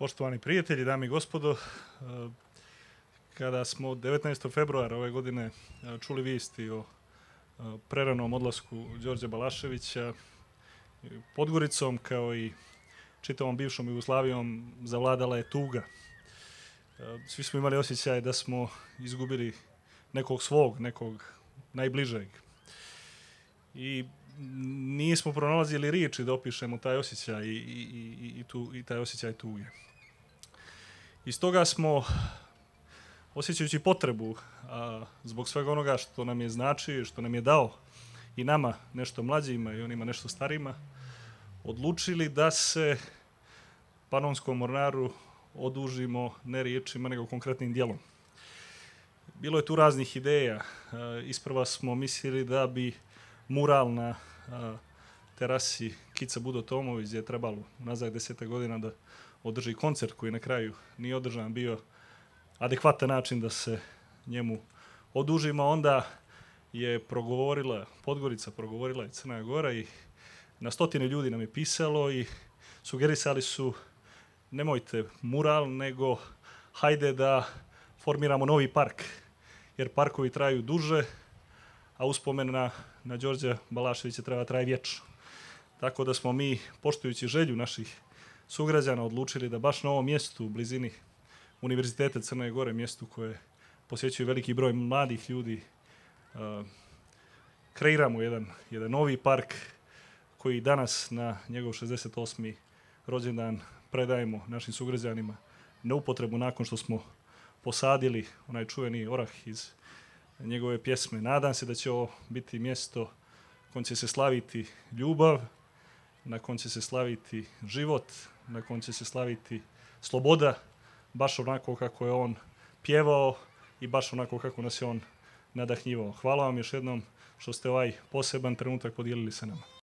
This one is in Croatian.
Poštovani prijatelji, dame i gospodo, kada smo 19. februara ove godine čuli vijesti o preranom odlasku Đorđa Balaševića Podgoricom kao i čitavom bivšom Jugoslavijom zavladala je tuga. Svi smo imali osjećaj da smo izgubili nekog svog, nekog najbližeg. I nismo pronalazili riječi da opišemo taj osjećaj i, i, i, tu, i taj osjećaj tuge. I stoga smo, osjećajući potrebu a, zbog svega onoga što nam je znači, što nam je dao i nama nešto mlađima i onima nešto starima, odlučili da se Panonskom mornaru odužimo ne riječima nego konkretnim dijelom. Bilo je tu raznih ideja. Isprva smo mislili da bi mural na terasi Kica Budo Tomović gdje je trebalo nazad deseta godina da održi koncert koji na kraju nije održan bio adekvatan način da se njemu odužimo. Onda je progovorila Podgorica, progovorila i Crna Gora i na stotine ljudi nam je pisalo i sugerisali su nemojte mural, nego hajde da formiramo novi park. Jer parkovi traju duže, a uspomen na, na Đorđa Balaševića treba traje vječno. Tako da smo mi, poštujući želju naših sugrađana, odlučili da baš na ovom mjestu u blizini Univerziteta Crne Gore, mjestu koje posjećuje veliki broj mladih ljudi, kreiramo jedan, jedan novi park koji danas na njegov 68. rođendan predajemo našim sugrađanima na upotrebu nakon što smo posadili onaj čuveni orah iz njegove pjesme. Nadam se da će ovo biti mjesto kon će se slaviti ljubav, na kon će se slaviti život, na kon će se slaviti sloboda, baš onako kako je on pjevao i baš onako kako nas je on nadahnjivao. Hvala vam još jednom što ste ovaj poseban trenutak podijelili sa nama.